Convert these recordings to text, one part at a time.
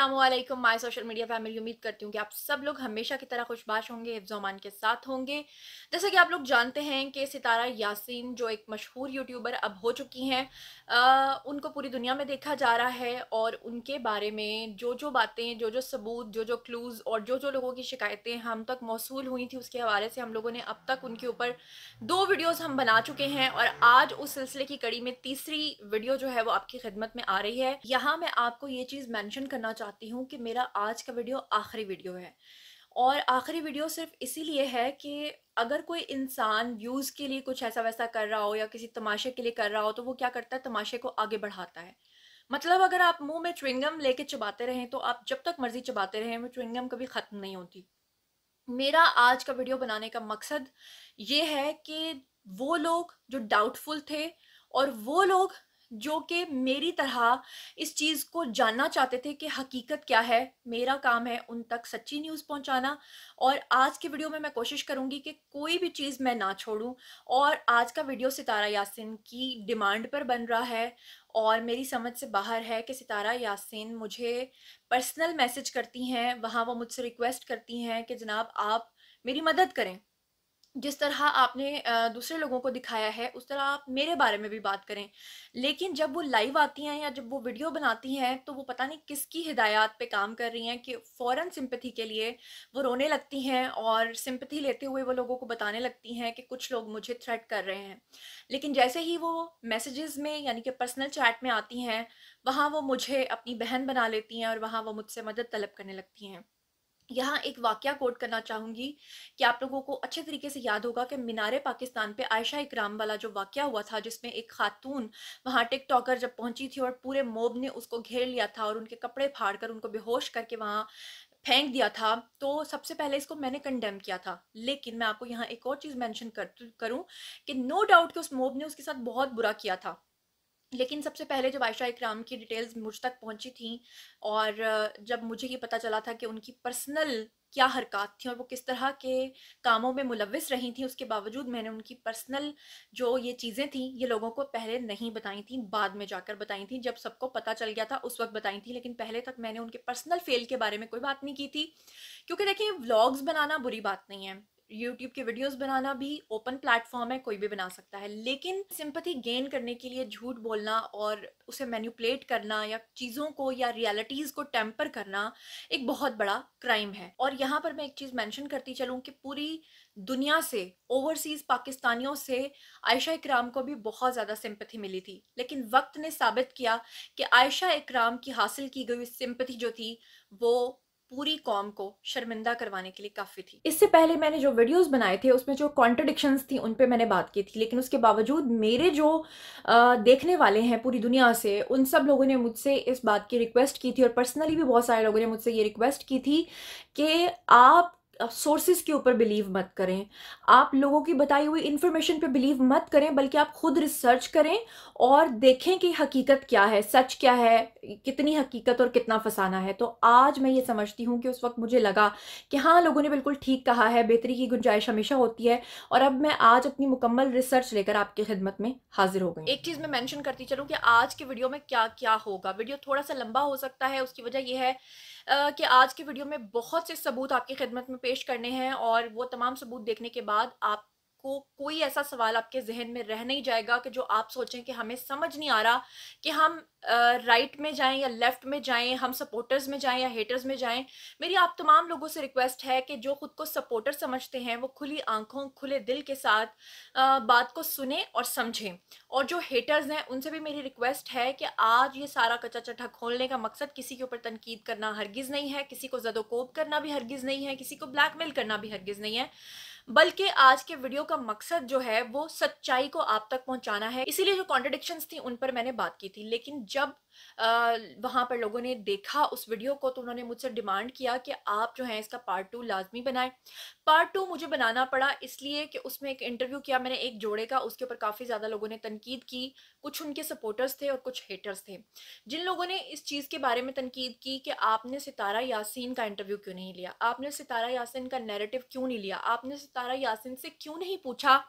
Aslam my social media family उम्मीद करती हूँ कि आप सब लोग हमेशा की तरह खुशबाश होंगे हिफ्जमान के साथ होंगे। जैसे कि आप लोग जानते हैं कि सितारा यासीन, जो एक मशहूर यूट्यूबर अब हो चुकी हैं उनको पूरी दुनिया में देखा जा रहा है और उनके बारे में जो जो बातें, जो जो सबूत, जो जो क्लूज़ और जो जो लोगों की शिकायतें हम तक मौसू हुई थी, उसके हवाले से हम लोगों ने अब तक उनके ऊपर दो वीडियोज़ हम बना चुके हैं और आज उस सिलसिले की कड़ी में तीसरी वीडियो जो है वो आपकी खिदमत में आ रही है। यहाँ मैं आपको ये चीज़ मैंशन करना चाहती हूँ कि मेरा आज का वीडियो आखिरी वीडियो है। और आखिरी वीडियो सिर्फ़ इसीलिए है कि अगर कोई इंसान व्यूज़ के लिए कुछ ऐसा वैसा कर रहा हो या किसी तमाशे के लिए कर रहा हो तो वो क्या करता है? तमाशे को आगे बढ़ाता है। मतलब अगर आप मुँह में च्विंगम लेके चबाते रहें तो आप जब तक मर्ज़ी चबाते रहें, वो च्विंगम कभी ख़त्म नहीं होती। मेरा आज का वीडियो बनाने का मकसद ये है कि वो लोग जो डाउटफुल थे और वो लोग जो कि मेरी तरह इस चीज़ को जानना चाहते थे कि हकीकत क्या है, मेरा काम है उन तक सच्ची न्यूज़ पहुंचाना और आज के वीडियो में मैं कोशिश करूँगी कि कोई भी चीज़ मैं ना छोड़ूं और आज का वीडियो सितारा यासिन की डिमांड पर बन रहा है और मेरी समझ से बाहर है कि सितारा यासिन मुझे पर्सनल मैसेज करती हैं, वहाँ वो मुझसे रिक्वेस्ट करती हैं कि जनाब आप मेरी मदद करें। जिस तरह आपने दूसरे लोगों को दिखाया है, उस तरह आप मेरे बारे में भी बात करें। लेकिन जब वो लाइव आती हैं या जब वो वीडियो बनाती हैं तो वो पता नहीं किसकी हिदायत पे काम कर रही हैं कि फ़ौर सिंपथी के लिए वो रोने लगती हैं और सिंपथी लेते हुए वो लोगों को बताने लगती हैं कि कुछ लोग मुझे थ्रेट कर रहे हैं। लेकिन जैसे ही वो मैसेजेस में, यानी कि पर्सनल चैट में आती हैं, वहाँ वो मुझे अपनी बहन बना लेती हैं और वहाँ वो मुझसे मदद तलब करने लगती हैं। यहाँ एक वाक्य कोट करना चाहूँगी कि आप लोगों को अच्छे तरीके से याद होगा कि मीनार पाकिस्तान पे आयशा इकराम वाला जो वाक्य हुआ था, जिसमें एक खातून वहाँ टिकटॉकर जब पहुँची थी और पूरे मोब ने उसको घेर लिया था और उनके कपड़े फाड़ कर उनको बेहोश करके वहाँ फेंक दिया था तो सबसे पहले इसको मैंने कंडेम किया था। लेकिन मैं आपको यहाँ एक और चीज़ मैंशन कर, करूँ कि नो डाउट कि उस मोब ने उसके साथ बहुत बुरा किया था। लेकिन सबसे पहले जब आयशा इकराम की डिटेल्स मुझ तक पहुँची थी और जब मुझे ये पता चला था कि उनकी पर्सनल क्या हरकत थी और वो किस तरह के कामों में मुलविस रही थी, उसके बावजूद मैंने उनकी पर्सनल जो ये चीज़ें थी, ये लोगों को पहले नहीं बताई थी, बाद में जाकर बताई थी। जब सबको पता चल गया था, उस वक्त बताई थी, लेकिन पहले तक मैंने उनके पर्सनल फेल के बारे में कोई बात नहीं की थी। क्योंकि देखिए व्लॉग्स बनाना बुरी बात नहीं है। यूट्यूब के वीडियोस बनाना भी ओपन प्लेटफॉर्म है, कोई भी बना सकता है। लेकिन सिंपथी गेन करने के लिए झूठ बोलना और उसे मैन्यूपलेट करना या चीज़ों को या रियलिटीज़ को टेम्पर करना एक बहुत बड़ा क्राइम है। और यहाँ पर मैं एक चीज़ मेंशन करती चलूँ कि पूरी दुनिया से ओवरसीज़ पाकिस्तानियों से आयशा इकराम को भी बहुत ज़्यादा सिंपथी मिली थी। लेकिन वक्त ने साबित किया कि आयशा इकराम की हासिल की गई सिंपथी जो थी, वो पूरी कॉम को शर्मिंदा करवाने के लिए काफ़ी थी। इससे पहले मैंने जो वीडियोस बनाए थे उसमें जो कॉन्ट्रडिक्शंस थी उन पे मैंने बात की थी लेकिन उसके बावजूद मेरे जो आ, देखने वाले हैं पूरी दुनिया से उन सब लोगों ने मुझसे इस बात की रिक्वेस्ट की थी और पर्सनली भी बहुत सारे लोगों ने मुझसे ये रिक्वेस्ट की थी कि आप सोर्सेज के ऊपर बिलीव मत करें। आप लोगों की बताई हुई इन्फॉर्मेशन पे बिलीव मत करें, बल्कि आप खुद रिसर्च करें और देखें कि हकीकत क्या है, सच क्या है, कितनी हकीकत और कितना फसाना है। तो आज मैं ये समझती हूँ कि उस वक्त मुझे लगा कि हाँ लोगों ने बिल्कुल ठीक कहा है, बेहतरी की गुंजाइश हमेशा होती है और अब मैं आज अपनी मुकम्मल रिसर्च लेकर आपकी खिदमत में हाजिर हो गई एक चीज़ मैं मैंशन करती चलूँ कि आज के वीडियो में क्या क्या होगा? वीडियो थोड़ा सा लंबा हो सकता है, उसकी वजह यह है कि आज की वीडियो में बहुत से सबूत आपकी खिदमत में पेश करने हैं और वो तमाम सबूत देखने के बाद आप को कोई ऐसा सवाल आपके जहन में रह नहीं जाएगा कि जो आप सोचें कि हमें समझ नहीं आ रहा कि हम राइट में जाएँ या लेफ़्ट में जाएँ, हम सपोर्टर्स में जाएँ या हेटर्स में जाएँ। मेरी आप तमाम लोगों से रिक्वेस्ट है कि जो खुद को सपोर्टर समझते हैं, वो खुली आँखों, खुले दिल के साथ बात को सुने और समझें। और जो हेटर्स हैं, उनसे भी मेरी रिक्वेस्ट है कि आज ये सारा कच्चा चट्टा खोलने का मकसद किसी के ऊपर तनकीद करना हरगिज़ नहीं है, किसी को जदोकोब करना भी हरगिज़ नहीं है, किसी को ब्लैकमेल करना भी हरगिज़ नहीं है। बल्कि आज के वीडियो का मकसद जो है, वो सच्चाई को आप तक पहुंचाना है। इसीलिए जो कॉन्ट्रडिक्शन थी, उन पर मैंने बात की थी। लेकिन जब वहाँ पर लोगों ने देखा, उस वीडियो को तो उन्होंने मुझसे डिमांड किया कि आप जो है इसका पार्ट टू लाजमी बनाएँ। पार्ट टू मुझे बनाना पड़ा इसलिए कि उसमें एक इंटरव्यू किया मैंने एक जोड़े का, उसके ऊपर काफ़ी ज़्यादा लोगों ने तनकीद की, कुछ उनके सपोर्टर्स थे और कुछ हेटर्स थे। जिन लोगों ने इस चीज़ के बारे में तनकीद की कि आपने सितारा यासीन का इंटरव्यू क्यों नहीं लिया? आपने सितारा यासिन का नेरेटिव क्यों नहीं लिया? आपने सितारा यासिन से क्यों नहीं पूछा?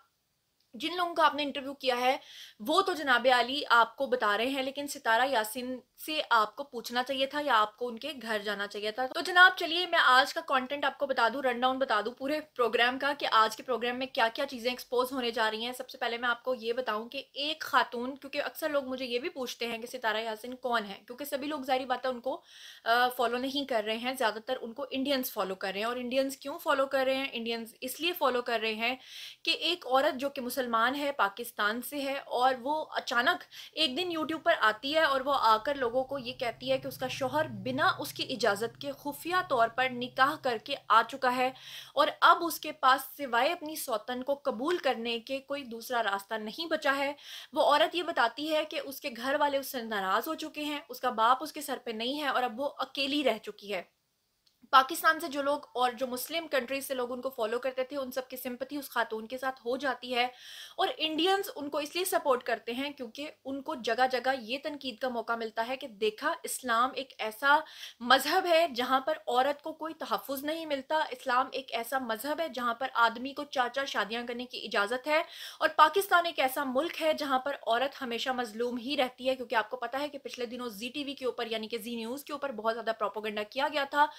जिन लोगों का आपने इंटरव्यू किया है, वो तो जनाब आली आपको बता रहे हैं, लेकिन सितारा यासिन से आपको पूछना चाहिए था या आपको उनके घर जाना चाहिए था। तो जनाब, चलिए मैं आज का कंटेंट आपको बता दूँ रन डाउन बता दूँ पूरे प्रोग्राम का कि आज के प्रोग्राम में क्या क्या चीज़ें एक्सपोज होने जा रही हैं। सबसे पहले मैं आपको ये बताऊँ कि एक खातून, क्योंकि अक्सर लोग मुझे ये भी पूछते हैं कि सितारा यासिन कौन है, क्योंकि सभी लोग जारी बात है उनको फॉलो नहीं कर रहे हैं, ज़्यादातर उनको इंडियंस फॉलो कर रहे हैं। और इंडियंस क्यों फॉलो कर रहे हैं? इंडियंस इसलिए फॉलो कर रहे हैं कि एक औरत जो कि मुसलमान है, पाकिस्तान से है और वो अचानक एक दिन यूट्यूब पर आती है और वो आकर लोगों को ये कहती है कि उसका शोहर बिना उसकी इजाज़त के खुफिया तौर पर निकाह करके आ चुका है और अब उसके पास सिवाय अपनी सौतन को कबूल करने के कोई दूसरा रास्ता नहीं बचा है। वो औरत ये बताती है कि उसके घर वाले उससे नाराज़ हो चुके हैं, उसका बाप उसके सर पर नहीं है और अब वो अकेली रह चुकी है। पाकिस्तान से जो लोग और जो मुस्लिम कंट्रीज़ से लोग उनको फॉलो करते थे, उन सब की सिंपति उस खातून के साथ हो जाती है। और इंडियंस उनको इसलिए सपोर्ट करते हैं क्योंकि उनको जगह जगह ये तनकीद का मौका मिलता है कि देखा, इस्लाम एक ऐसा मज़हब है जहाँ पर औरत को कोई तहफ़ नहीं मिलता। इस्लाम एक ऐसा मज़हब है जहाँ पर आदमी को चार चार शादियाँ करने की इजाज़त है। और पाकिस्तान एक ऐसा मुल्क है जहाँ पर औरत हमेशा मजलूम ही रहती है क्योंकि आपको पता है कि पिछले दिनों जी टी के ऊपर, यानी कि जी न्यूज़ के ऊपर बहुत ज़्यादा प्रोपोगंडा किया गया था।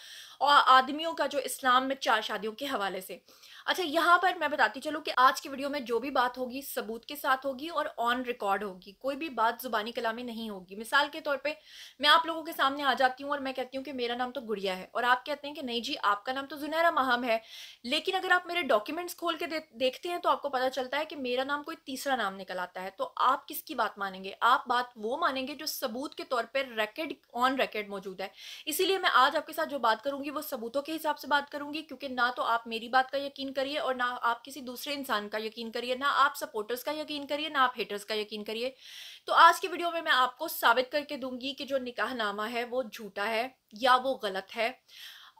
आदमियों का जो इस्लाम में चार शादियों के हवाले से। अच्छा यहाँ पर मैं बताती चलूँ कि आज की वीडियो में जो भी बात होगी सबूत के साथ होगी और ऑन रिकॉर्ड होगी। कोई भी बात जुबानी कलामी नहीं होगी। मिसाल के तौर पे मैं आप लोगों के सामने आ जाती हूँ और मैं कहती हूँ कि मेरा नाम तो गुड़िया है और आप कहते हैं कि नहीं जी आपका नाम तो जुनहरा महम है। लेकिन अगर आप मेरे डॉक्यूमेंट्स खोल के दे, देखते हैं तो आपको पता चलता है कि मेरा नाम कोई तीसरा नाम निकल आता है। तो आप किसकी बात मानेंगे? आप बात वो मानेंगे जो सबूत के तौर पर रिकॉर्ड ऑन रिकॉर्ड मौजूद है। इसीलिए मैं आज आपके साथ जो बात करूँगी वो सबूतों के हिसाब से बात करूँगी, क्योंकि ना तो आप मेरी बात का यकीन करिए और ना आप किसी दूसरे इंसान का यकीन करिए, ना आप सपोर्टर्स का यकीन करिए, ना आप हेटर्स का यकीन करिए। तो आज की वीडियो में मैं आपको साबित करके दूँगी कि जो निकाह नामा है, वो झूठा है या वो गलत है।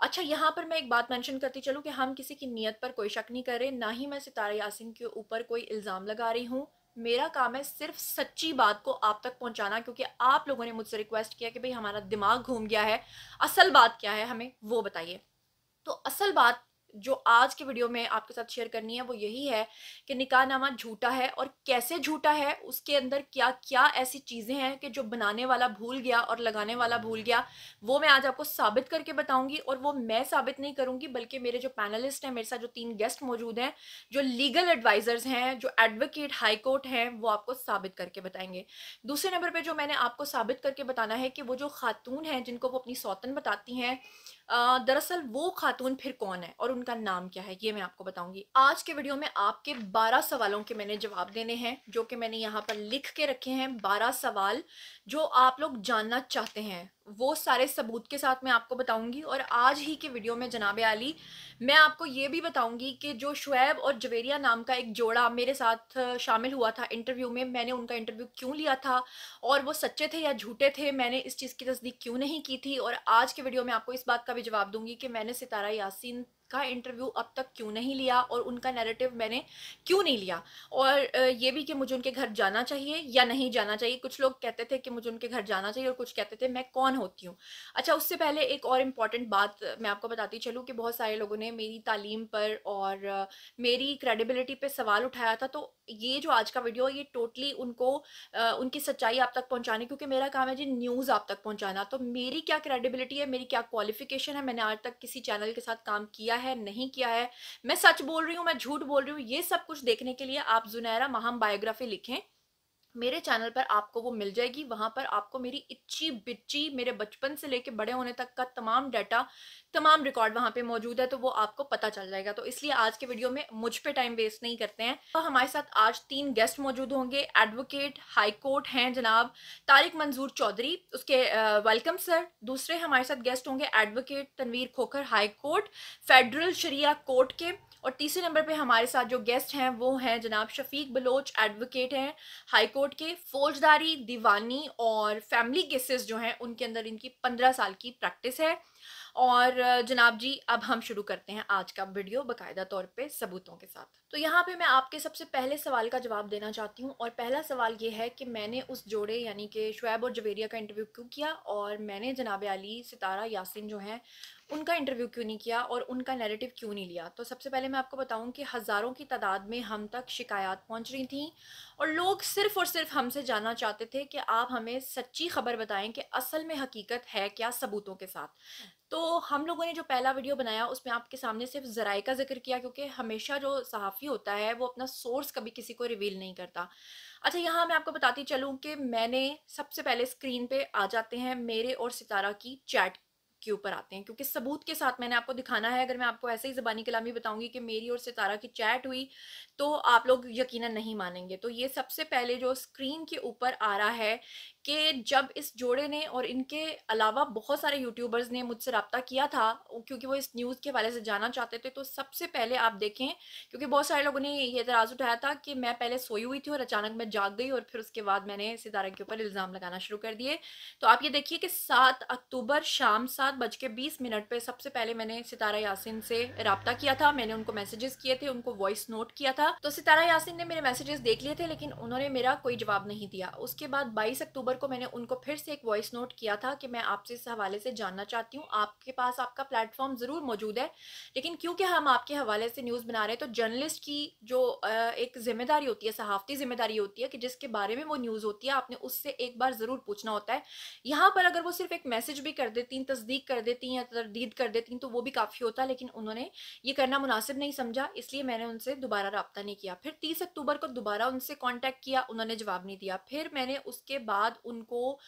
अच्छा यहाँ पर मैं एक बात मेंशन करती चलूँ कि हम किसी की नीयत पर कोई शक नहीं कर रहे, ना ही मैं सितारा यासिन के ऊपर कोई इल्ज़ाम लगा रही हूँ। मेरा काम है सिर्फ़ सच्ची बात को आप तक पहुंचाना, क्योंकि आप लोगों ने मुझसे रिक्वेस्ट किया कि भाई हमारा दिमाग घूम गया है, असल बात क्या है हमें वो बताइए। तो असल बात जो आज के वीडियो में आपके साथ शेयर करनी है, वो यही है कि निकाहनामा झूठा है और कैसे झूठा है, उसके अंदर क्या क्या ऐसी चीज़ें हैं कि जो बनाने वाला भूल गया और लगाने वाला भूल गया, वो मैं आज आपको साबित करके बताऊँगी और वो मैं साबित नहीं करूँगी, बल्कि मेरे जो पैनलिस्ट हैं, मेरे साथ जो तीन गेस्ट मौजूद हैं, जो लीगल एडवाइज़र्स हैं, जो एडवोकेट हाई कोर्ट हैं, वो आपको साबित करके बताएँगे। दूसरे नंबर पर जो मैंने आपको साबित करके बताना है कि वो जो खातून हैं, जिनको वो अपनी सौतन बताती हैं दरअसल वो खातून फिर कौन है और उनका नाम क्या है, ये मैं आपको बताऊँगी। आज के वीडियो में आपके 12 सवालों के मैंने जवाब देने हैं, जो कि मैंने यहाँ पर लिख के रखे हैं 12 सवाल, जो आप लोग जानना चाहते हैं। वो सारे सबूत के साथ मैं आपको बताऊँगी और आज ही के वीडियो में जनाब आली मैं आपको ये भी बताऊँगी कि जो शुएब और जवेरिया नाम का एक जोड़ा मेरे साथ शामिल हुआ था इंटरव्यू में, मैंने उनका इंटरव्यू क्यों लिया था और वो सच्चे थे या झूठे थे, मैंने इस चीज़ की तस्दीक क्यों नहीं की थी और आज के वीडियो में आपको इस बात का भी जवाब दूँगी कि मैंने सितारा यासीन का इंटरव्यू अब तक क्यों नहीं लिया और उनका नैरेटिव मैंने क्यों नहीं लिया? और ये भी कि मुझे उनके घर जाना चाहिए या नहीं जाना चाहिए। कुछ लोग कहते थे कि मुझे उनके घर जाना चाहिए और कुछ कहते थे, मैं कौन होती हूँ? अच्छा उससे पहले एक और इंपॉर्टेंट बात मैं आपको बताती चलूँ कि बहुत सारे लोगों ने मेरी तालीम पर और मेरी क्रेडिबिलिटी पर सवाल उठाया था। तो ये जो आज का वीडियो ये टोटली उनको उनकी सच्चाई आप तक पहुँचानी, क्योंकि मेरा काम है जी न्यूज़ आप तक पहुँचाना। तो मेरी क्या क्रेडिबिलिटी है, मेरी क्या क्वालिफिकेशन है, मैंने आज तक किसी चैनल के साथ काम किया है नहीं किया है। मैं सच बोल रही हूँ, मैं झूठ बोल रही हूँ, ये सब कुछ देखने के लिए आप जुनैरा महम बायोग्राफी लिखें। मेरे चैनल पर आपको वो मिल जाएगी। वहाँ पर आपको मेरी इच्छी बिच्ची मेरे बचपन से लेके बड़े होने तक का तमाम डाटा, तमाम रिकॉर्ड वहाँ पे मौजूद है तो वो आपको पता चल जाएगा। तो इसलिए आज के वीडियो में मुझ पे टाइम वेस्ट नहीं करते हैं। तो हमारे साथ आज तीन गेस्ट मौजूद होंगे। एडवोकेट, हाई कोर्ट हैं जनाब तारिक मंजूर चौधरी, उसके वेलकम सर। दूसरे हमारे साथ गेस्ट होंगे advocate Tanveer Khokhar, high court, federal Sharia court के। और तीसरे नंबर पे हमारे साथ जो गेस्ट हैं, वो हैं जनाब शफीक बलोच एडवोकेट हैं हाई कोर्ट के फौजदारी दीवानी और फैमिली केसेस जो हैं, उनके अंदर इनकी पंद्रह साल की प्रैक्टिस है। और, जनाब जी, अब हम शुरू करते हैं आज का वीडियो बकायदा तौर पे सबूतों के साथ। तो यहाँ पे मैं आपके सबसे पहले सवाल का जवाब देना चाहती हूँ, और पहला सवाल ये है कि मैंने उस जोड़े यानी कि शुएब और जवेरिया का इंटरव्यू क्यों किया? और मैंने जनाब अली सितारा यासिन जो हैं उनका इंटरव्यू क्यों नहीं किया और उनका नैरेटिव क्यों नहीं लिया? तो सबसे पहले मैं आपको बताऊँ कि हज़ारों की तादाद में हम तक शिकायत पहुँच रही थी और लोग सिर्फ़ और सिर्फ़ हमसे जानना चाहते थे कि आप हमें सच्ची खबर बताएँ कि असल में हकीकत है क्या सबूतों के साथ। तो हम लोगों ने जो पहला वीडियो बनाया, उसमें आपके सामने सिर्फ़ ज़राए का ज़िक्र किया क्योंकि हमेशा जो सहाफ़ी होता है, वो अपना सोर्स कभी किसी को रिवील नहीं करता। अच्छा यहाँ मैं आपको बताती चलूँ कि मैंने सबसे पहले स्क्रीन पे आ जाते हैं मेरे और सितारा की चैट के ऊपर आते हैं, क्योंकि सबूत के साथ मैंने आपको दिखाना है। अगर मैं आपको ऐसे ही ज़बानी कलामी बताऊँगी कि मेरी और सितारा की चैट हुई तो आप लोग यकीनन नहीं मानेंगे। तो ये सबसे पहले जो स्क्रीन के ऊपर आ रहा है कि जब इस जोड़े ने और इनके अलावा बहुत सारे यूट्यूबर्स ने मुझसे रबता किया था क्योंकि वो इस न्यूज़ के हवाले से जाना चाहते थे तो सबसे पहले आप देखें, क्योंकि बहुत सारे लोगों ने ये एतराज़ उठाया था कि मैं पहले सोई हुई थी और अचानक मैं जाग गई और फिर उसके बाद मैंने सितारा के ऊपर इल्ज़ाम लगाना शुरू कर दिए। तो आप ये देखिए कि सात अक्टूबर शाम सात बज के बीस मिनट पर सबसे पहले मैंने सितारा यासिन से रबता किया था, मैंने उनको मैसेजेस किए थे, उनको वॉइस नोट किया था। तो सितारा यासिन ने मेरे मैसेजेस देख लिए थे, लेकिन उन्होंने मेरा कोई जवाब नहीं दिया। उसके बाद बाईस अक्टूबर अक्टूबर को मैंने उनको फिर से एक वॉइस नोट किया था कि मैं आपसे इस हवाले से जानना चाहती हूँ। आपके पास आपका प्लेटफॉर्म ज़रूर मौजूद है। लेकिन क्योंकि हम आपके हवाले से न्यूज़ बना रहे हैं तो जर्नलिस्ट की जो एक ज़िम्मेदारी होती है, सहाफ़ती ज़िम्मेदारी होती है कि जिसके बारे में वो न्यूज़ होती है, आपने उससे एक बार ज़रूर पूछना होता है। यहाँ पर अगर वो सिर्फ़ एक मैसेज भी कर देती तस्दीक कर देती या तरदीद कर देती तो वो भी काफ़ी होता लेकिन उन्होंने ये करना मुनासिब नहीं समझा, इसलिए मैंने उनसे दोबारा रबता नहीं किया। फिर तीस अक्टूबर को दोबारा उनसे कॉन्टैक्ट किया, उन्होंने जवाब नहीं दिया। फिर मैंने उसके बाद उनको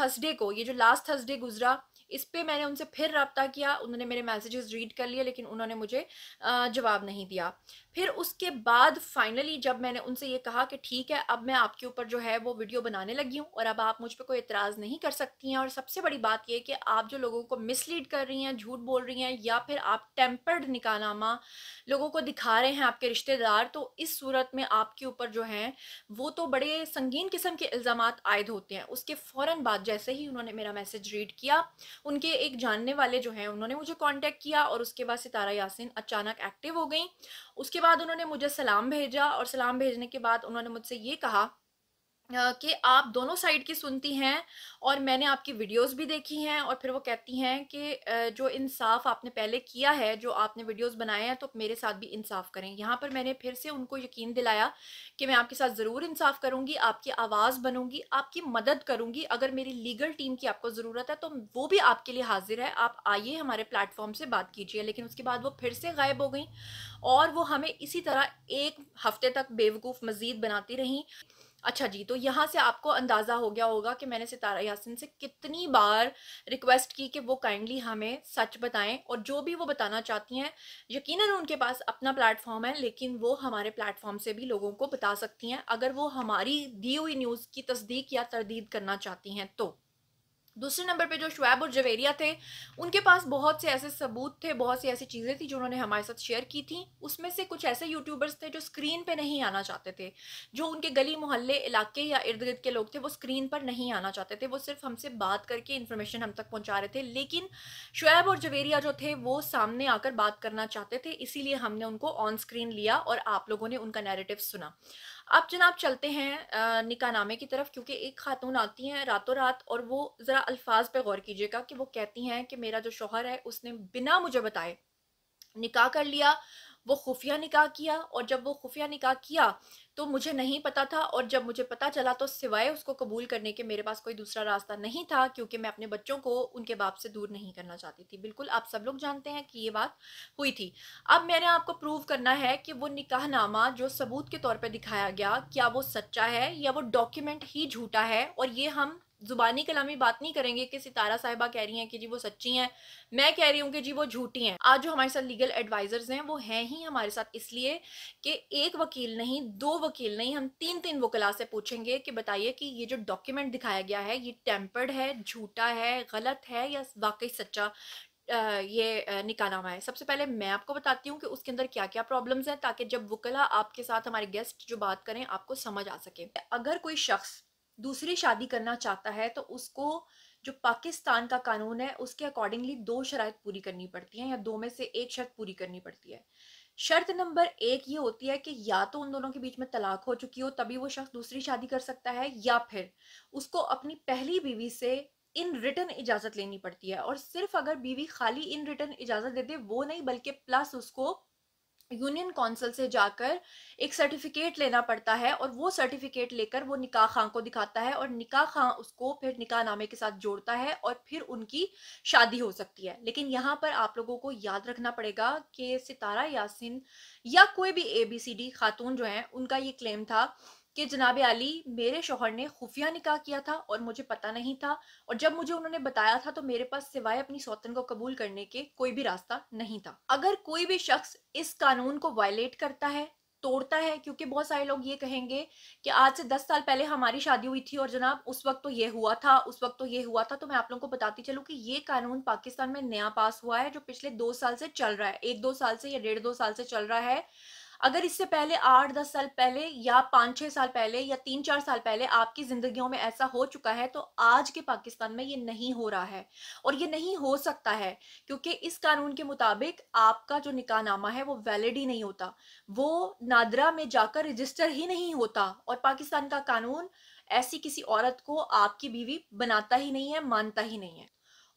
थर्सडे को, ये जो लास्ट थर्सडे गुजरा, इस पर मैंने उनसे फिर रबता किया, उन्होंने मेरे मैसेजेस रीड कर लिए, लेकिन उन्होंने मुझे जवाब नहीं दिया। फिर उसके बाद फाइनली जब मैंने उनसे ये कहा कि ठीक है, अब मैं आपके ऊपर जो है वो वीडियो बनाने लगी हूँ और अब आप मुझ पर कोई इतराज़ नहीं कर सकती हैं। और सबसे बड़ी बात ये कि आप जो लोगों को मिसलीड कर रही हैं, झूठ बोल रही हैं या फिर आप टेम्पर्ड निकानामा लोगों को दिखा रहे हैं आपके रिश्तेदार तो इस सूरत में आपके ऊपर जो है वो तो बड़े संगीन किस्म के इल्ज़ाम आयद होते हैं। उसके फ़ौर बाद जैसे ही उन्होंने मेरा मैसेज रीड किया, उनके एक जानने वाले जो हैं उन्होंने मुझे कांटेक्ट किया और उसके बाद सितारा यासिन अचानक एक्टिव हो गई। उसके बाद उन्होंने मुझे सलाम भेजा और सलाम भेजने के बाद उन्होंने मुझसे ये कहा कि आप दोनों साइड की सुनती हैं और मैंने आपकी वीडियोस भी देखी हैं और फिर वो कहती हैं कि जो इंसाफ आपने पहले किया है, जो आपने वीडियोस बनाए हैं तो मेरे साथ भी इंसाफ करें। यहाँ पर मैंने फिर से उनको यकीन दिलाया कि मैं आपके साथ ज़रूर इंसाफ करूँगी, आपकी आवाज़ बनूँगी, आपकी मदद करूँगी। अगर मेरी लीगल टीम की आपको ज़रूरत है तो वो भी आपके लिए हाजिर है। आप आइए हमारे प्लेटफॉर्म से बात कीजिए। लेकिन उसके बाद वो फिर से गायब हो गई और वो हमें इसी तरह एक हफ़्ते तक बेवकूफ़ मज़ीद बनाती रहीं। अच्छा जी तो यहाँ से आपको अंदाज़ा हो गया होगा कि मैंने सितारा यासिन से कितनी बार रिक्वेस्ट की कि वो काइंडली हमें सच बताएँ और जो भी वो बताना चाहती हैं, यकीनन उनके पास अपना प्लेटफॉर्म है, लेकिन वो हमारे प्लेटफॉर्म से भी लोगों को बता सकती हैं। अगर वो हमारी दी हुई न्यूज़ की तस्दीक या तरदीद करना चाहती हैं तो। दूसरे नंबर पे जो शुएब और जवेरिया थे, उनके पास बहुत से ऐसे सबूत थे, बहुत सी ऐसी चीज़ें थी जो उन्होंने हमारे साथ शेयर की थी। उसमें से कुछ ऐसे यूट्यूबर्स थे जो स्क्रीन पे नहीं आना चाहते थे। जो उनके गली मोहल्ले इलाके या इर्द गिर्द के लोग थे, वो स्क्रीन पर नहीं आना चाहते थे। वो सिर्फ़ हमसे बात करके इन्फॉर्मेशन हम तक पहुँचा रहे थे। लेकिन शुएब और जवेरिया जो थे, वो सामने आकर बात करना चाहते थे। इसीलिए हमने उनको ऑन स्क्रीन लिया और आप लोगों ने उनका नैरेटिव सुना। अब जनाब चलते हैं निकाहनामे की तरफ़ क्योंकि एक खातून आती हैं रातों रात और वो ज़रा अल्फाज पे गौर कीजिएगा कि वो कहती हैं कि मेरा जो शोहर है उसने बिना मुझे बताए निकाह कर लिया, वो खुफिया निकाह किया और जब वो खुफिया निकाह किया तो मुझे नहीं पता था और जब मुझे पता चला तो सिवाय उसको कबूल करने के मेरे पास कोई दूसरा रास्ता नहीं था, क्योंकि मैं अपने बच्चों को उनके बाप से दूर नहीं करना चाहती थी। बिल्कुल आप सब लोग जानते हैं कि ये बात हुई थी। अब मैंने आपको प्रूव करना है कि वो निकाहनामा जो सबूत के तौर पर दिखाया गया, क्या वो सच्चा है या वो डॉक्यूमेंट ही झूठा है? और ये हम जुबानी कलामी बात नहीं करेंगे कि सितारा साहिबा कह रही हैं कि जी वो सच्ची हैं। मैं कह रही हूँ कि जी वो झूठी हैं। आज जो हमारे साथ लीगल एडवाइजर्स हैं, वो हैं ही हमारे साथ। इसलिए कि एक वकील नहीं, दो वकील नहीं, हम तीन तीन वकला से पूछेंगे कि बताइए कि ये जो डॉक्यूमेंट दिखाया गया है, ये टेम्पर्ड है, झूठा है, गलत है या वाकई सच्चा ये निकाहनामा है? सबसे पहले मैं आपको बताती हूँ कि उसके अंदर क्या क्या प्रॉब्लम्स हैं ताकि जब वकला आपके साथ, हमारे गेस्ट जो बात करें, आपको समझ आ सके। अगर कोई शख्स दूसरी शादी करना चाहता है तो उसको जो पाकिस्तान का कानून है, उसके अकॉर्डिंगली दो शरात पूरी करनी पड़ती हैं या दो में से एक शर्त पूरी करनी पड़ती है। शर्त नंबर एक ये होती है कि या तो उन दोनों के बीच में तलाक हो चुकी हो, तभी वो शख्स दूसरी शादी कर सकता है, या फिर उसको अपनी पहली बीवी से इन रिटर्न इजाज़त लेनी पड़ती है। और सिर्फ़ अगर बीवी खाली इन रिटर्न इजाज़त दे दे, वो नहीं, बल्कि प्लस उसको यूनियन काउंसिल से जाकर एक सर्टिफिकेट लेना पड़ता है और वो सर्टिफिकेट लेकर वो निकाह खां को दिखाता है और निकाह खां उसको फिर निकाह नामे के साथ जोड़ता है और फिर उनकी शादी हो सकती है। लेकिन यहाँ पर आप लोगों को याद रखना पड़ेगा कि सितारा, यासिन या कोई भी ए बी सी डी खातून जो है, उनका ये क्लेम था कि जनाब अली, मेरे शोहर ने खुफिया निकाह किया था और मुझे पता नहीं था और जब मुझे उन्होंने बताया था तो मेरे पास सिवाय अपनी सौतन को कबूल करने के कोई भी रास्ता नहीं था। अगर कोई भी शख्स इस कानून को वायलेट करता है, तोड़ता है, क्योंकि बहुत सारे लोग ये कहेंगे कि आज से दस साल पहले हमारी शादी हुई थी और जनाब उस वक्त तो ये हुआ था, उस वक्त तो ये हुआ था तो मैं आप लोगों को बताती चलूँ कि ये कानून पाकिस्तान में नया पास हुआ है जो पिछले दो साल से चल रहा है, एक दो साल से या डेढ़ दो साल से चल रहा है। अगर इससे पहले आठ दस साल पहले या पाँच छः साल पहले या तीन चार साल पहले आपकी ज़िंदगियों में ऐसा हो चुका है तो आज के पाकिस्तान में ये नहीं हो रहा है। और ये नहीं हो सकता है, क्योंकि इस कानून के मुताबिक आपका जो निकाहनामा है वो वैलिड ही नहीं होता। वो नादरा में जाकर रजिस्टर ही नहीं होता और पाकिस्तान का कानून ऐसी किसी औरत को आपकी बीवी बनाता ही नहीं है, मानता ही नहीं है।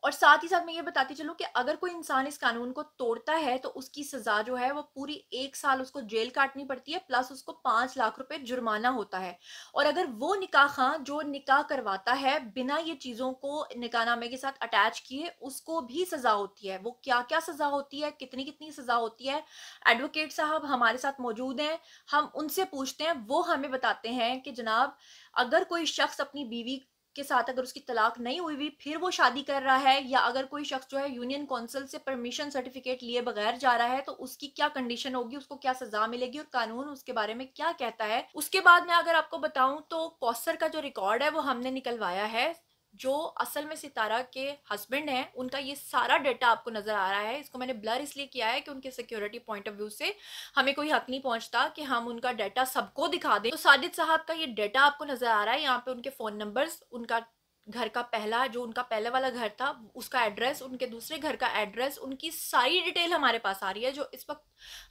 और साथ ही साथ मैं ये बताती चलूँ कि अगर कोई इंसान इस कानून को तोड़ता है तो उसकी सज़ा जो है, वो पूरी एक साल उसको जेल काटनी पड़ती है, प्लस उसको पाँच लाख रुपए जुर्माना होता है। और अगर वो निकाह खां जो निकाह करवाता है, बिना ये चीज़ों को निकाहनामे के साथ अटैच किए, उसको भी सज़ा होती है। वो क्या क्या सज़ा होती है कितनी कितनी सज़ा होती है? एडवोकेट साहब हमारे साथ मौजूद हैं, हम उनसे पूछते हैं, वो हमें बताते हैं कि जनाब, अगर कोई शख्स अपनी बीवी के साथ अगर उसकी तलाक नहीं हुई हुई फिर वो शादी कर रहा है या अगर कोई शख्स जो है यूनियन काउंसिल से परमिशन सर्टिफिकेट लिए बगैर जा रहा है तो उसकी क्या कंडीशन होगी, उसको क्या सजा मिलेगी और कानून उसके बारे में क्या कहता है? उसके बाद में अगर आपको बताऊँ तो कौसर का जो रिकॉर्ड है वो हमने निकलवाया है। जो असल में सितारा के हस्बैंड हैं, उनका ये सारा डाटा आपको नज़र आ रहा है। इसको मैंने ब्लर इसलिए किया है कि उनके सिक्योरिटी पॉइंट ऑफ़ व्यू से हमें कोई हक नहीं पहुँचता कि हम उनका डाटा सबको दिखा दें। तो साजिद साहब का ये डाटा आपको नज़र आ रहा है, यहाँ पे उनके फ़ोन नंबर्स उनका घर का पहला, जो उनका पहले वाला घर था, उसका एड्रेस, उनके दूसरे घर का एड्रेस, उनकी सारी डिटेल हमारे पास आ रही है, जो इस वक्त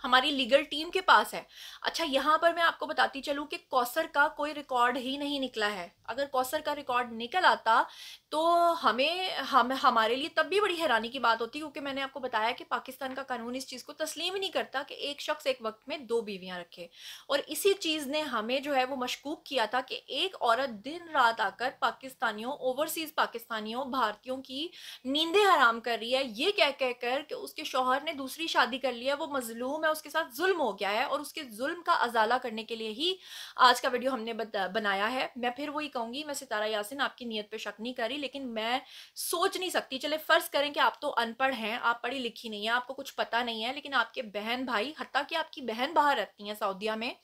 हमारी लीगल टीम के पास है। अच्छा यहाँ पर मैं आपको बताती चलूँ कि कौसर का कोई रिकॉर्ड ही नहीं निकला है। अगर कौसर का रिकॉर्ड निकल आता तो हमें, हम, हमारे लिए तब भी बड़ी हैरानी की बात होती, क्योंकि मैंने आपको बताया कि पाकिस्तान का कानून इस चीज़ को तस्लीम ही नहीं करता कि एक शख्स एक वक्त में दो बीवियाँ रखे। और इसी चीज़ ने हमें जो है वो मशकूक किया था कि एक औरत दिन रात आकर पाकिस्तानियों ओवरसीज़ पाकिस्तानियों, भारतीयों की नींदें हराम कर रही है। ये कह कह कर कि उसके शोहर ने दूसरी शादी कर लिया वो मजलूम है, उसके साथ जुल्म हो गया है और उसके जुल्म का अजाला करने के लिए ही आज का वीडियो हमने बनाया है। मैं फिर वही कहूँगी, मैं सितारा यासिन आपकी नीयत पे शक नहीं करी लेकिन मैं सोच नहीं सकती। चले फ़र्ज़ करें कि आप तो अनपढ़ हैं, आप पढ़ी लिखी नहीं है, आपको कुछ पता नहीं है, लेकिन आपके बहन भाई हती कि आपकी बहन बाहर रहती हैं सऊदिया में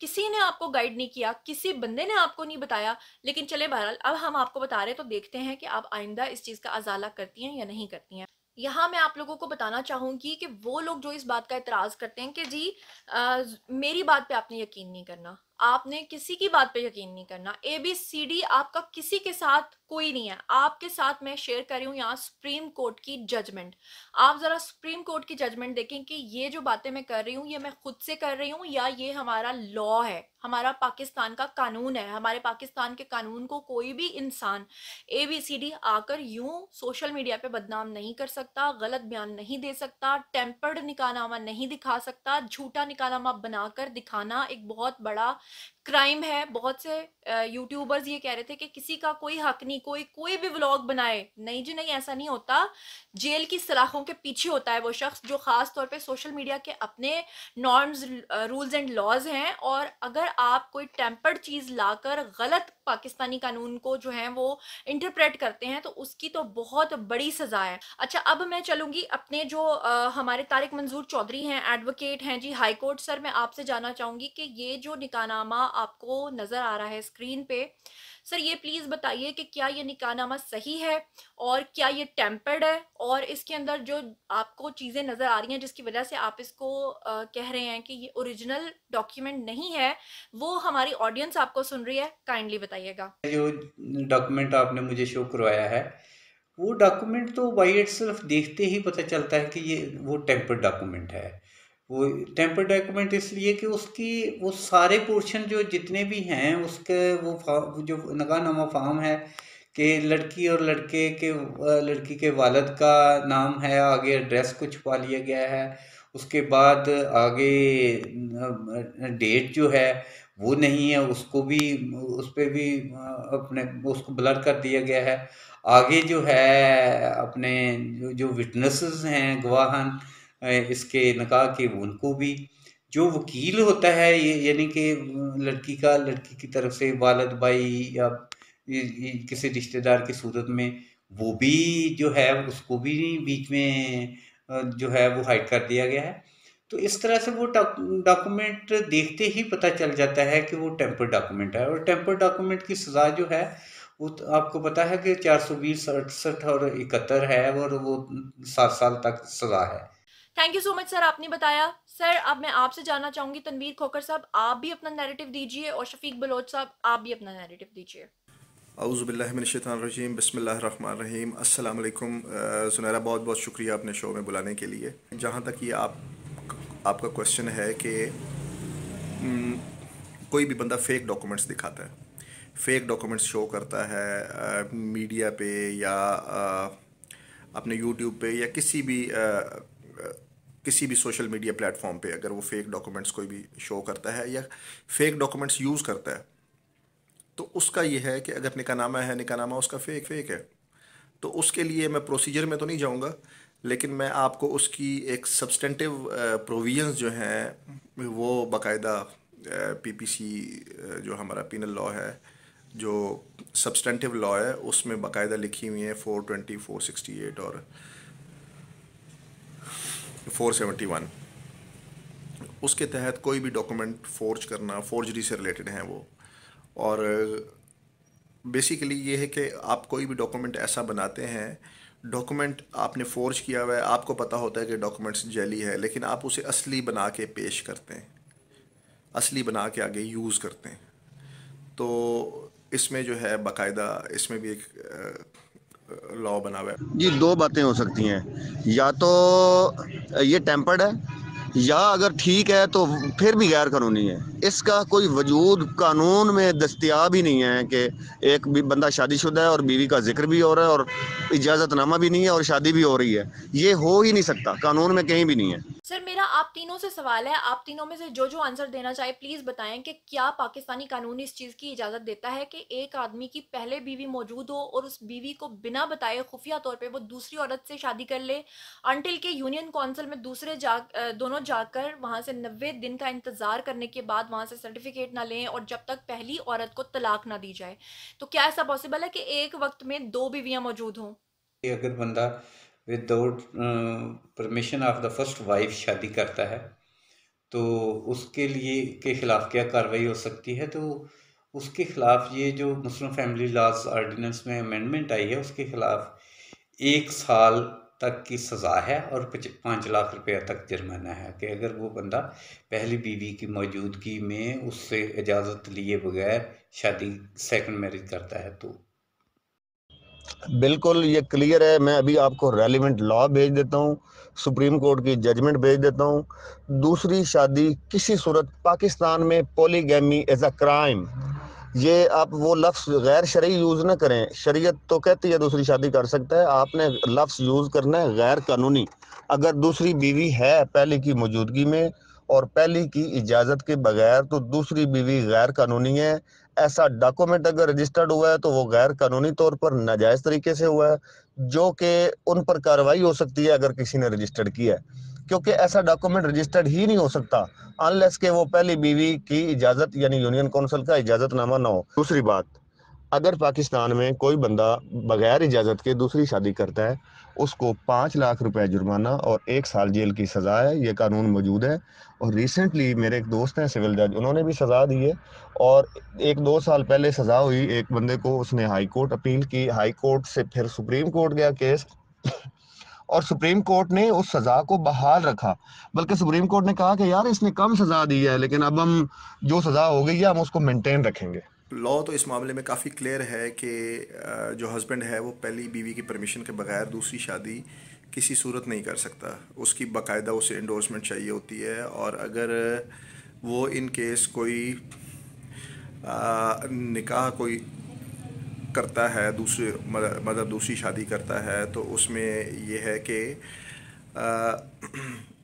किसी ने आपको गाइड नहीं किया किसी बंदे ने आपको नहीं बताया लेकिन चले बहरहाल अब हम आपको बता रहे हैं तो देखते हैं कि आप आइंदा इस चीज़ का अजाला करती हैं या नहीं करती हैं। यहाँ मैं आप लोगों को बताना चाहूँगी कि वो लोग जो इस बात का एतराज़ करते हैं कि जी आ, मेरी बात पे आपने यकीन नहीं करना। आपने किसी की बात पे यकीन नहीं करना। ए बी सी डी आपका किसी के साथ कोई नहीं है। आपके साथ मैं शेयर कर रही हूँ यहाँ सुप्रीम कोर्ट की जजमेंट आप ज़रा सुप्रीम कोर्ट की जजमेंट देखें कि ये जो बातें मैं कर रही हूँ, ये मैं खुद से कर रही हूँ या ये हमारा लॉ है? हमारा पाकिस्तान का कानून है। हमारे पाकिस्तान के कानून को कोई भी इंसान ए बी सी डी आकर यूँ सोशल मीडिया पे बदनाम नहीं कर सकता, गलत बयान नहीं दे सकता टेम्पर्ड निकाहनामा नहीं दिखा सकता, झूठा निकाहनामा बनाकर दिखाना एक बहुत बड़ा क्राइम है बहुत से यूट्यूबर्स ये कह रहे थे कि किसी का कोई हक नहीं कोई कोई भी व्लॉग बनाए। नहीं जी नहीं ऐसा नहीं होता। जेल की सलाखों के पीछे होता है वो शख्स जो ख़ास तौर पे सोशल मीडिया के अपने नॉर्म्स रूल्स एंड लॉज हैं और अगर आप कोई टेम्पर्ड चीज़ लाकर गलत पाकिस्तानी कानून को जो है वो इंटरप्रेट करते हैं तो उसकी तो बहुत बड़ी सज़ा है। अच्छा अब मैं चलूँगी अपने जो आ, हमारे तारिक मंजूर चौधरी हैं एडवोकेट हैं जी हाई कोर्ट सर मैं आपसे जानना चाहूँगी कि ये जो निकानामा आपको नज़र आ रहा है स्क्रीन पे। सर ये प्लीज़ बताइए कि क्या ये निकाहनामा सही है और क्या ये टेम्पर्ड है और इसके अंदर जो आपको चीज़ें नज़र आ रही हैं जिसकी वजह से आप इसको आ, कह रहे हैं कि ये ओरिजिनल डॉक्यूमेंट नहीं है वो हमारी ऑडियंस आपको सुन रही है काइंडली बताइएगा। जो डॉक्यूमेंट आपने मुझे शो करवाया है वो डॉक्यूमेंट तो बाई सिर्फ़ देखते ही पता चलता है कि ये वो टेम्पर्ड डॉक्यूमेंट है। वो टेम्पर डॉक्यूमेंट इसलिए कि उसकी, वो सारे पोर्शन जो जितने भी हैं, उसके वो जो नगा नगानामा फार्म है कि लड़की और लड़के के लड़की के वालद का नाम है, आगे एड्रेस को छुपा लिया गया है, उसके बाद आगे डेट जो है, वो नहीं है, उसको भी, उस पर भी अपने, उसको ब्लर कर दिया गया है। आगे जो है, अपने जो जो विटनेसेस हैं गवाहन इसके नकाह के उनको भी, जो वकील होता है ये, यानी कि लड़की का, लड़की की तरफ़ से वालद भाई या किसी रिश्तेदार की सूरत में वो भी जो है, उसको भी बीच में जो है वो हाइड कर दिया गया है। तो इस तरह से वो डॉक्यूमेंट देखते ही पता चल जाता है कि वो टेम्पर डॉक्यूमेंट है। और टेम्पर डॉक्यूमेंट की सज़ा जो है, वो तो आपको पता है कि चार सौ बीस, अड़सठ और इकहत्तर है और वो सात साल तक सज़ा है। Thank you so much sir आपने बताया। सर अब मैं आपसे जानना चाहूँगी तनवीर खोकर साहब आप भी अपना नैरेटिव दीजिए और शफीक बलोच साहब आप भी अपना नैरेटिव दीजिए। अउज़बिल्लिमिनशैतानरजीम बसमीम वालेकुम सुनहरा बहुत बहुत शुक्रिया अपने शो में बुलाने के लिए। जहाँ तक ये आप आपका क्वेश्चन है कि कोई भी बंदा फ़ेक डॉक्यूमेंट्स दिखाता है। फ़ेक डॉक्यूमेंट्स शो करता है आ, मीडिया पे या आ, अपने यूट्यूब पे या किसी भी आ, किसी भी सोशल मीडिया प्लेटफॉर्म पे अगर वो फेक डॉक्यूमेंट्स कोई भी शो करता है या फेक डॉक्यूमेंट्स यूज़ करता है तो उसका ये है कि अगर निकानामा है, निकानामा उसका फ़ेक फ़ेक है। तो उसके लिए मैं प्रोसीजर में तो नहीं जाऊँगा, लेकिन मैं आपको उसकी एक सब्सटेंटिव प्रोविजंस जो हैं, वो बाकायदा पीपीसी जो हमारा पिनल लॉ है, जो सब्सटेंटिव लॉ है, उसमें बाकायदा लिखी हुई है four twenty four sixty eight और फोर सेवेंटी वन। उसके तहत कोई भी डॉक्यूमेंट फोर्ज करना, फोर्जरी से रिलेटेड हैं वो। और, बेसिकली ये है कि आप कोई भी डॉक्यूमेंट ऐसा बनाते हैं, डॉक्यूमेंट आपने फोर्ज किया हुआ है, आपको पता होता है कि डॉक्यूमेंट्स जली है, लेकिन आप उसे असली बना के पेश करते हैं। असली बना के आगे यूज़ करते हैं। तो इसमें जो है बाकायदा, इसमें भी एक लॉ बना हुआ है जी, दो बातें हो सकती हैं। या तो ये टेम्पर्ड है, या अगर ठीक है तो फिर भी गैर कानूनी है। इसका कोई वजूद कानून में दस्तियाब ही नहीं है कि एक भी बंदा शादीशुदा है और बीवी का ज़िक्र भी हो रहा है और इजाज़तनामा भी नहीं है और शादी भी हो रही है। ये हो ही नहीं सकता, कानून में कहीं भी नहीं है। सर, मेरा आप तीनों से सवाल है। आप तीनों में से जो जो आंसर देना चाहे, प्लीज़ बताएँ कि क्या पाकिस्तानी कानून इस चीज़ की इजाज़त देता है कि एक आदमी की पहले बीवी मौजूद हो और उस बीवी को बिना बताए खुफिया तौर पे वो दूसरी औरत से शादी कर ले अनटिल के यूनियन काउंसिल में दूसरे जा दोनों जाकर वहाँ से नब्बे दिन का इंतज़ार करने के बाद वहाँ से सर्टिफिकेट ना लें और जब तक पहली औरत को तलाक ना दी जाए। तो क्या ऐसा पॉसिबल है कि एक वक्त में दो बीवियाँ मौजूद हों? अगर बंदा without permission of the first wife शादी करता है तो उसके लिए, के ख़िलाफ़ क्या कार्रवाई हो सकती है? तो उसके ख़िलाफ़ ये जो मुस्लिम फैमिली लॉज आर्डिनेंस में अमेंडमेंट आई है, उसके ख़िलाफ़ एक साल तक की सज़ा है और पाँच लाख रुपया तक जुर्माना है कि अगर वो बंदा पहली बीवी की मौजूदगी में उससे इजाज़त लिए बगैर शादी सेकंड मैरिज करता है तो बिल्कुल, ये क्लियर है। मैं अभी आपको रेलिवेंट लॉ भेज देता हूँ, सुप्रीम कोर्ट की जजमेंट भेज देता हूँ। दूसरी, शादी किसी सूरत, पाकिस्तान में पोलीगैमी एज अ क्राइम ये आप वो लफ्स गैर शरी यूज़ ना करें। शरीयत तो कहती है, दूसरी शादी कर सकता है। आपने लफ्स यूज़ करना है गैर कानूनी अगर दूसरी बीवी है पहले की मौजूदगी में और पहली की इजाज़त के बगैर तो दूसरी बीवी गैर कानूनी है। ऐसा डॉक्यूमेंट अगर रजिस्टर्ड हुआ है तो वो गैर कानूनी तौर पर नाजायज तरीके से हुआ है, जो कि उन पर कार्रवाई हो सकती है अगर किसी ने रजिस्टर्ड किया है। क्योंकि ऐसा डॉक्यूमेंट रजिस्टर्ड ही नहीं हो सकता अनलेस के वो पहली बीवी की इजाज़त, यानी यूनियन काउंसिल का इजाजतनामा ना हो। दूसरी बात, अगर पाकिस्तान में कोई बंदा बगैर इजाज़त के दूसरी शादी करता है उसको पाँच लाख रुपए जुर्माना और एक साल जेल की सज़ा है, ये कानून मौजूद है। और रिसेंटली मेरे एक दोस्त हैं, सिविल जज, उन्होंने भी सज़ा दी है। और एक दो साल पहले सज़ा हुई, एक बंदे को उसने हाई कोर्ट अपील की। हाई कोर्ट से फिर सुप्रीम कोर्ट गया केस। और सुप्रीम कोर्ट ने उस सज़ा को बहाल रखा। बल्कि सुप्रीम कोर्ट ने कहा कि यार, इसने कम सज़ा दी है, लेकिन अब हम, जो सज़ा हो गई है, हम उसको मेंटेन रखेंगे। लॉ तो इस मामले में काफ़ी क्लियर है कि जो हस्बैंड है, वो पहली बीवी की परमिशन के बगैर दूसरी शादी किसी सूरत नहीं कर सकता। उसकी बाकायदा उसे इंडोर्समेंट चाहिए होती है और अगर वो इन केस कोई निकाह कोई करता है, दूसरे मतलब दूसरी शादी करता है तो उसमें यह है कि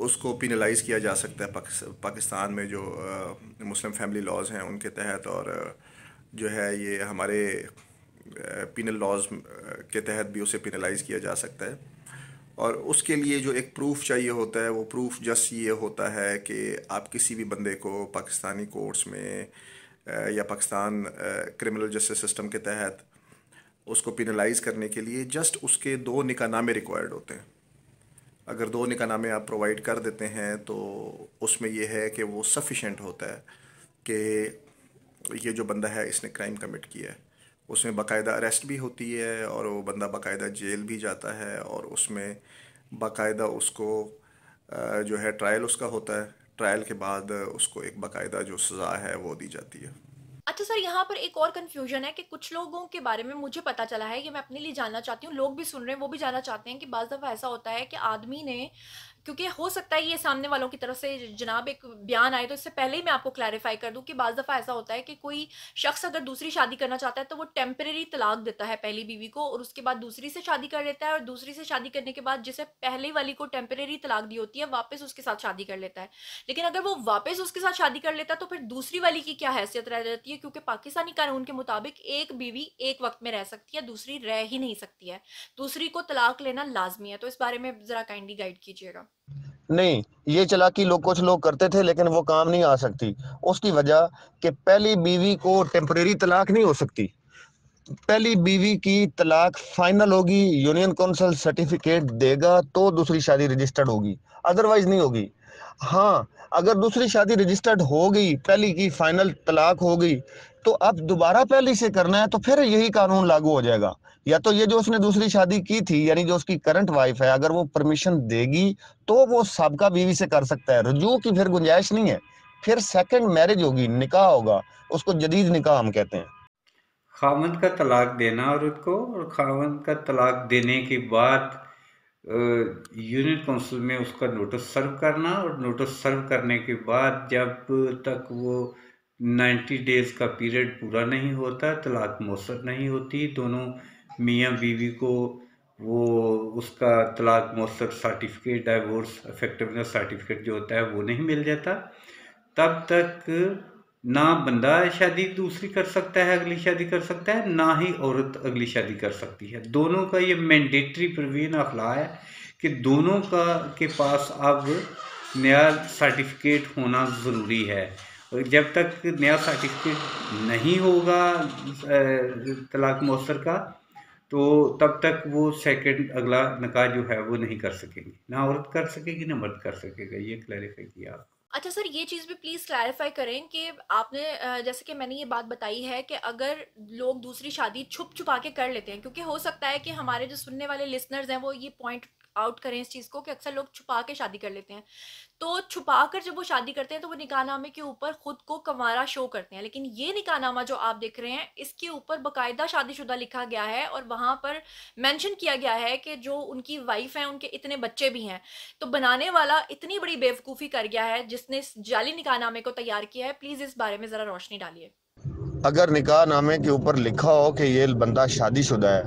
उसको पिनलाइज़ किया जा सकता है पाकिस्तान में जो मुस्लिम फैमिली लॉज हैं उनके तहत और जो है ये हमारे पिनल लॉज के तहत भी उसे पिनलाइज़ किया जा सकता है। और उसके लिए जो एक प्रूफ चाहिए होता है, वो प्रूफ जस्ट ये होता है कि आप किसी भी बंदे को पाकिस्तानी कोर्ट्स में या पाकिस्तान क्रिमिनल जस्टिस सिस्टम के तहत उसको पिनलाइज करने के लिए जस्ट उसके दो निकानामे रिक्वायर्ड होते हैं। अगर दो निकानामे आप प्रोवाइड कर देते हैं तो उसमें यह है कि वो सफिशेंट होता है कि ये जो बंदा है, इसने क्राइम कमिट किया है। उसमें बाकायदा अरेस्ट भी होती है और वो बंदा बाकायदा जेल भी जाता है और उसमें बाकायदा उसको जो है ट्रायल उसका होता है। ट्रायल के बाद उसको एक बाकायदा जो सज़ा है, वो दी जाती है। अच्छा सर, यहाँ पर एक और कन्फ्यूज़न है कि कुछ लोगों के बारे में मुझे पता चला है। ये मैं अपने लिए जानना चाहती हूँ। लोग भी सुन रहे हैं, वो भी जानना चाहते हैं कि बाज़ दफ़ा ऐसा होता है कि आदमी ने क्योंकि हो सकता है ये सामने वालों की तरफ़ से जनाब एक बयान आए तो इससे पहले ही मैं आपको क्लैरिफाई कर दूँ कि बाज़ दफ़ा ऐसा होता है कि कोई शख्स अगर दूसरी शादी करना चाहता है तो वो टेम्परेरी तलाक देता है पहली बीवी को और उसके बाद दूसरी से शादी कर लेता है और दूसरी से शादी करने के बाद जिसे पहले वाली को टेम्परेरी तलाक दी होती है, वापस उसके साथ शादी कर लेता है। लेकिन अगर वो वापस उसके साथ शादी कर लेता है तो फिर दूसरी वाली की क्या हैसियत रह जाती है? क्योंकि पाकिस्तानी कानून के मुताबिक एक बीवी एक वक्त में रह सकती है, दूसरी रह ही नहीं सकती है। दूसरी को तलाक लेना लाजमी है तो इस बारे में ज़रा काइंडली गाइड कीजिएगा। नहीं, ये चालाकी लोग, कुछ लोग करते थे, लेकिन वो काम नहीं आ सकती। उसकी वजह कि पहली बीवी को टेम्परेरी तलाक नहीं हो सकती। पहली बीवी की तलाक फाइनल होगी यूनियन काउंसिल सर्टिफिकेट देगा तो दूसरी शादी रजिस्टर्ड होगी। अदरवाइज़ नहीं होगी। हाँ अगर दूसरी शादी रजिस्टर्ड हो गई, पहली की फाइनल तलाक हो गई तो अब दोबारा पहली से करना है तो फिर यही कानून लागू हो जाएगा। या तो ये जो उसने दूसरी शादी की थी, यानी जो उसकी करंट वाइफ है, अगर वो परमिशन देगी तो वो सबका बीवी से कर सकता है। रजू की फिर गुंजाइश नहीं है। फिर सेकंड मैरिज होगी, निकाह होगा, उसको जदीद निकाह हम कहते हैं। खामद का तलाक देना औरत को और खामद का तलाक देने के बाद यूनियन काउंसिल में उसका नोटिस सर्व करना, और नोटिस सर्व करने के बाद जब तक वो नाइन्टी डेज़ का पीरियड पूरा नहीं होता, तलाक मौसर नहीं होती, दोनों मियाँ बीवी को वो उसका तलाक मौसर सर्टिफिकेट डाइवोर्स इफेक्टिवनेस सर्टिफिकेट जो होता है वो नहीं मिल जाता। तब तक ना बंदा शादी दूसरी कर सकता है, अगली शादी कर सकता है, ना ही औरत अगली शादी कर सकती है। दोनों का ये मैंडेटरी प्रवीण अखला है कि दोनों का, के पास अब नया सर्टिफिकेट होना ज़रूरी है। जब तक नया सर्टिफिकेट नहीं होगा तलाक मौसर का तो तब तक वो सेकंड अगला नकार जो है वो नहीं कर सकेंगे। ना औरत कर सकेगी, ना मर्द कर सकेगा, ये क्लैरिफाई किया आप अच्छा सर, ये चीज़ भी प्लीज़ क्लैरिफाई करें कि आपने जैसे कि मैंने ये बात बताई है कि अगर लोग दूसरी शादी छुप छुपा के कर लेते हैं, क्योंकि हो सकता है कि हमारे जो सुनने वाले लिसनर्स हैं वो ये पॉइंट आउट करें इस चीज़ को कि अक्सर लोग छुपा के शादी कर लेते हैं। तो छुपा कर जब वो शादी करते हैं तो वो निकाहनामे के ऊपर खुद को कंवारा शो करते हैं। लेकिन ये निकाहनामा जो आप देख रहे हैं, इसके ऊपर बाकायदा शादीशुदा लिखा गया है और वहाँ पर मेंशन किया गया है कि जो उनकी वाइफ हैं, उनके इतने बच्चे भी हैं। तो बनाने वाला इतनी बड़ी बेवकूफ़ी कर गया है, जिसने इस जाली निकाहनामे को तैयार किया है। प्लीज़ इस बारे में ज़रा रोशनी डालिए। अगर निकाह नामे के ऊपर लिखा हो कि ये बंदा शादीशुदा है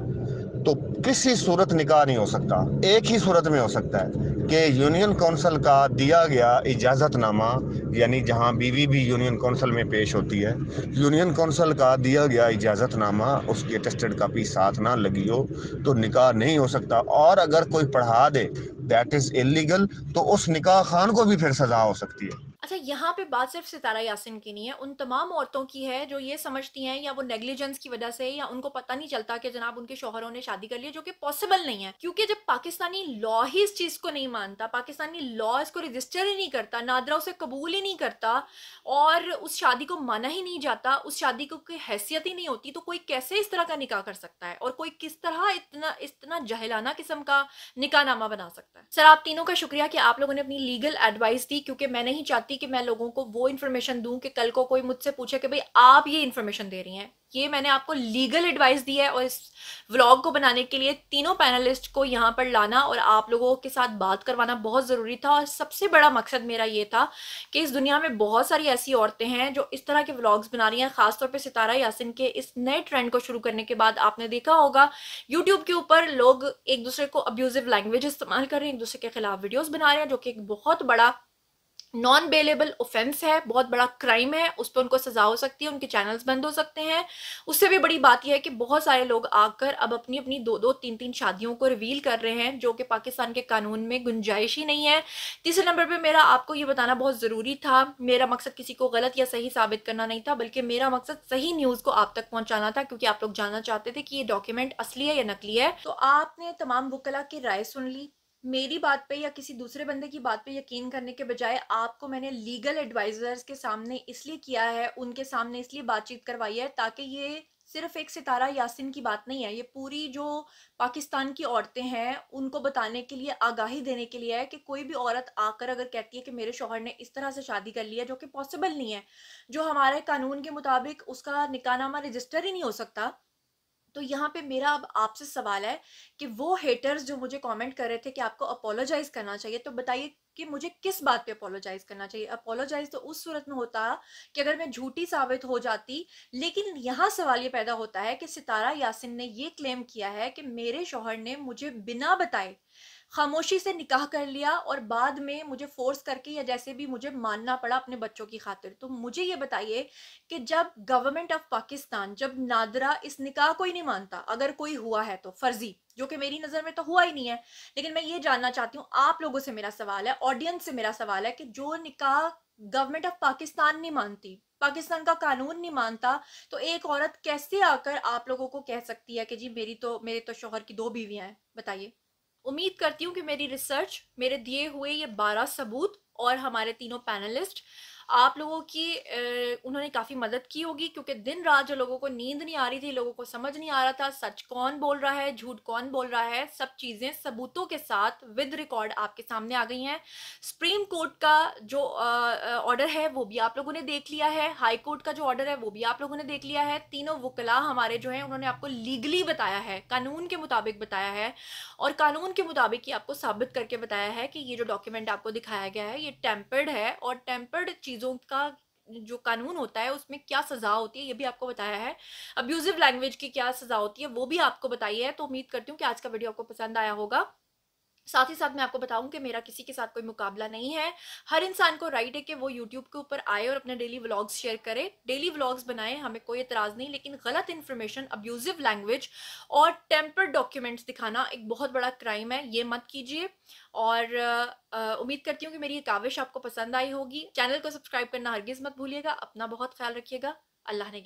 तो किसी सूरत निकाह नहीं हो सकता। एक ही सूरत में हो सकता है कि यूनियन काउंसिल का दिया गया इजाज़तनामा, यानी जहाँ बीवी भी यूनियन काउंसिल में पेश होती है यूनियन काउंसिल का दिया गया इजाज़तनामा, उसकी अटेस्टेड कापी साथ ना लगी हो तो निकाह नहीं हो सकता। और अगर कोई पढ़ा दे दैट इज़ इलीगल तो उस निकाह खान को भी फिर सज़ा हो सकती है। अच्छा यहाँ पे बात सिर्फ़ सितारा यासिन की नहीं है, उन तमाम औरतों की है जो ये समझती हैं या वो नेग्लिजेंस की वजह से या उनको पता नहीं चलता कि जनाब उनके शोहरों ने शादी कर ली जो कि पॉसिबल नहीं है। क्योंकि जब पाकिस्तानी लॉ ही इस चीज़ को नहीं मानता, पाकिस्तानी लॉ इसको रजिस्टर ही नहीं करता, नादरा उसे कबूल ही नहीं करता और उस शादी को माना ही नहीं जाता, उस शादी को कोई हैसियत ही नहीं होती तो कोई कैसे इस तरह का निकाह कर सकता है? और कोई किस तरह इतना इतना जहलाना किस्म का निकाहनामा बना सकता है? सर, आप तीनों का शुक्रिया कि आप लोगों ने अपनी लीगल एडवाइस दी, क्योंकि मैं नहीं चाहती चाहती कि मैं लोगों को वो इन्फॉर्मेशन दूँ कि कल को कोई मुझसे पूछे कि भाई, आप ये इन्फॉर्मेशन दे रही हैं। ये मैंने आपको लीगल एडवाइस दी है और इस व्लॉग को बनाने के लिए तीनों पैनलिस्ट को यहाँ पर लाना और आप लोगों के साथ बात करवाना बहुत ज़रूरी था। और सबसे बड़ा मकसद मेरा ये था कि इस दुनिया में बहुत सारी ऐसी औरतें हैं जो इस तरह के व्लॉग्स बना रही हैं, ख़ासतौर पर सितारा यासिन के इस नए ट्रेंड को शुरू करने के बाद। आपने देखा होगा यूट्यूब के ऊपर लोग एक दूसरे को अब्यूजिव लैंग्वेज इस्तेमाल कर रहे हैं, एक दूसरे के खिलाफ वीडियोज़ बना रहे हैं, जो कि एक बहुत बड़ा नॉन बेलेबल ऑफेंस है, बहुत बड़ा क्राइम है, उस पर उनको सजा हो सकती है, उनके चैनल्स बंद हो सकते हैं। उससे भी बड़ी बात यह है कि बहुत सारे लोग आकर अब अपनी अपनी दो दो तीन तीन शादियों को रिवील कर रहे हैं, जो कि पाकिस्तान के कानून में गुंजाइश ही नहीं है। तीसरे नंबर पर मेरा आपको ये बताना बहुत ज़रूरी था, मेरा मकसद किसी को गलत या सही साबित करना नहीं था, बल्कि मेरा मकसद सही न्यूज़ को आप तक पहुँचाना था, क्योंकि आप लोग जानना चाहते थे कि ये डॉक्यूमेंट असली है या नकली है। तो आपने तमाम वकला की राय सुन ली मेरी बात पे या किसी दूसरे बंदे की बात पे यकीन करने के बजाय आपको मैंने लीगल एडवाइज़र्स के सामने इसलिए किया है, उनके सामने इसलिए बातचीत करवाई है ताकि ये सिर्फ़ एक सितारा यासिन की बात नहीं है, ये पूरी जो पाकिस्तान की औरतें हैं, उनको बताने के लिए, आगाही देने के लिए है कि कोई भी औरत आकर अगर कहती है कि मेरे शोहर ने इस तरह से शादी कर ली है जो कि पॉसिबल नहीं है, जो हमारे कानून के मुताबिक उसका निकाहनामा रजिस्टर ही नहीं हो सकता तो यहाँ पे मेरा अब आपसे सवाल है कि वो हेटर्स जो मुझे कमेंट कर रहे थे कि आपको अपोलोजाइज करना चाहिए तो बताइए कि मुझे किस बात पे अपोलोजाइज करना चाहिए? अपोलोजाइज तो उस सूरत में होता कि अगर मैं झूठी साबित हो जाती, लेकिन यहाँ सवाल ये पैदा होता है कि सितारा यासिन ने ये क्लेम किया है कि मेरे शोहर ने मुझे बिना बताए खामोशी से निकाह कर लिया और बाद में मुझे फोर्स करके या जैसे भी मुझे मानना पड़ा अपने बच्चों की खातिर। तो मुझे ये बताइए कि जब गवर्नमेंट ऑफ़ पाकिस्तान जब नादरा इस निकाह को ही नहीं मानता, अगर कोई हुआ है तो फर्जी, जो कि मेरी नज़र में तो हुआ ही नहीं है, लेकिन मैं ये जानना चाहती हूँ, आप लोगों से मेरा सवाल है ऑडियंस से मेरा सवाल है कि जो निकाह गवर्नमेंट ऑफ़ पाकिस्तान नहीं मानती, पाकिस्तान का कानून नहीं मानता तो एक औरत कैसे आकर आप लोगों को कह सकती है कि जी मेरी तो मेरे तो शोहर की दो बीवियाँ हैं, बताइए। उम्मीद करती हूँ कि मेरी रिसर्च मेरे दिए हुए ये बारह सबूत और हमारे तीनों पैनलिस्ट आप लोगों की उन्होंने काफ़ी मदद की होगी क्योंकि दिन रात जो लोगों को नींद नहीं आ रही थी, लोगों को समझ नहीं आ रहा था, सच कौन बोल रहा है, झूठ कौन बोल रहा है, सब चीज़ें सबूतों के साथ विद रिकॉर्ड आपके सामने आ गई हैं। सुप्रीम कोर्ट का जो ऑर्डर है, वो भी आप लोगों ने देख लिया है। हाई कोर्ट का जो ऑर्डर है, वो भी आप लोगों ने देख लिया है। तीनों वकला हमारे जो हैं, उन्होंने आपको लीगली बताया है, कानून के मुताबिक बताया है और कानून के मुताबिक ही आपको साबित करके बताया है कि ये जो डॉक्यूमेंट आपको दिखाया गया है, ये टेम्पर्ड है और टेम्पर्ड चीज़ चीज़ों का जो कानून होता है, उसमें क्या सज़ा होती है, ये भी आपको बताया है। अब्यूजिव लैंग्वेज की क्या सज़ा होती है, वो भी आपको बताई है तो उम्मीद करती हूँ कि आज का वीडियो आपको पसंद आया होगा। साथ ही साथ मैं आपको बताऊँ कि मेरा किसी के साथ कोई मुकाबला नहीं है। हर इंसान को राइट है कि वो यूट्यूब के ऊपर आए और अपने डेली व्लॉग्स शेयर करे। डेली व्लॉग्स बनाए, हमें कोई एतराज़ नहीं, लेकिन गलत इन्फॉर्मेशन अब्यूजिव लैंग्वेज और टेम्पर्ड डॉक्यूमेंट्स दिखाना एक बहुत बड़ा क्राइम है, ये मत कीजिए। और उम्मीद करती हूँ कि मेरी ये काविश आपको पसंद आई होगी। चैनल को सब्सक्राइब करना हरगिज़ मत भूलिएगा, अपना बहुत ख्याल रखिएगा। अल्लाह ने